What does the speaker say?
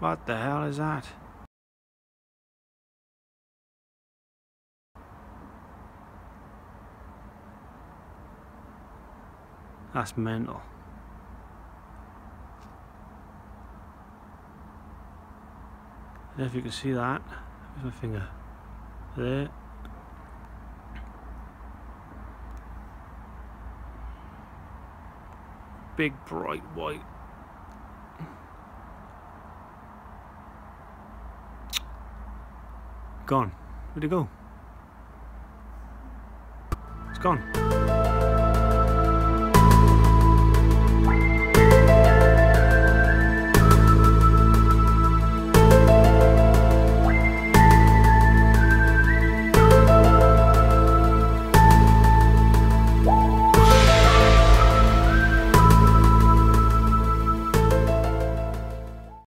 What the hell is that? That's mental. If you can see that, with my finger there. Big bright white. Gone. Where'd it go? It's gone.